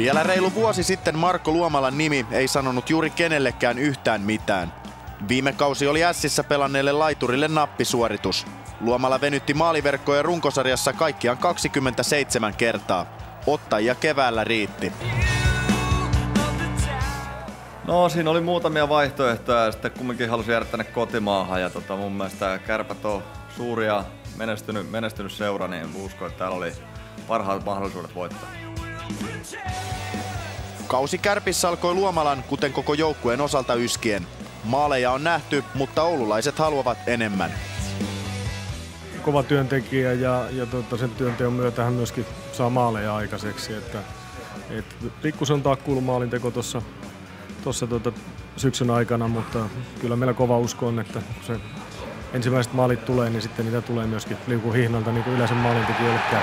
Vielä reilu vuosi sitten Marko Luomalan nimi ei sanonut juuri kenellekään yhtään mitään. Viime kausi oli Ässissä pelanneelle laiturille nappisuoritus. Luomala venytti maaliverkkoja runkosarjassa kaikkiaan 27 kertaa. Ottajia keväällä riitti. No siinä oli muutamia vaihtoehtoja ja sitten kumminkin halusin jäädä tänne kotimaahan ja tota, mun mielestä kärpät on suuria menestynyt, menestynyt seura, niin uskon, että täällä oli parhaat mahdollisuudet voittaa. Kausi Kärpissä alkoi Luomalan, kuten koko joukkueen osalta yskien. Maaleja on nähty, mutta oululaiset haluavat enemmän. Kova työntekijä ja, ja tota, sen työnteon myötä hän myöskin saa maaleja aikaiseksi. Että, et, pikkusen takkuilu maalinteko tuossa tuossa tuota, syksyn aikana, mutta kyllä meillä kova usko on, että kun se ensimmäiset maalit tulee, niin sitten niitä tulee myöskin liukun hihnalta, niin kuin yleensä maalintekijöille käy.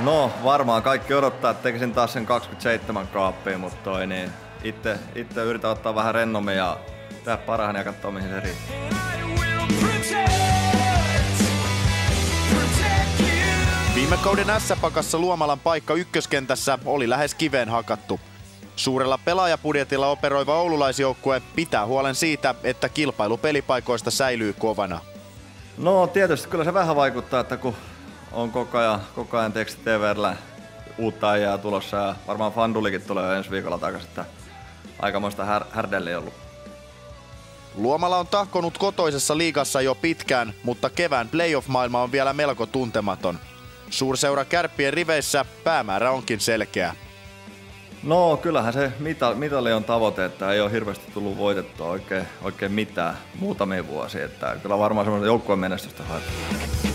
No varmaan kaikki odottaa, että tekisin taas sen 27 kaappiin, mutta toi niin itse, itse yritän ottaa vähän rennommin ja tehdä parhaani ja katsoa mihin se riittää. Viime kauden S-pakassa Luomalan paikka ykköskentässä oli lähes kiveen hakattu. Suurella pelaajapudjetilla operoiva oululaisjoukkue pitää huolen siitä, että kilpailu pelipaikoista säilyy kovana. No tietysti kyllä se vähän vaikuttaa, että kun on koko ajan, koko ajan teksti TVllä uutta ajaa tulossa ja varmaan Fandulikin tulee ensi viikolla takaisin, että aikamoista här, ollut. Luomala on tahkonut kotoisessa liigassa jo pitkään, mutta kevään playoff-maailma on vielä melko tuntematon. Suurseura kärppien riveissä päämäärä onkin selkeä. No kyllähän se mitali on tavoite, että ei ole hirveästi tullut voitettua oikein, oikein mitään muutamia vuosia. Että kyllä varmaan semmoista joukkueen menestystä haetaan.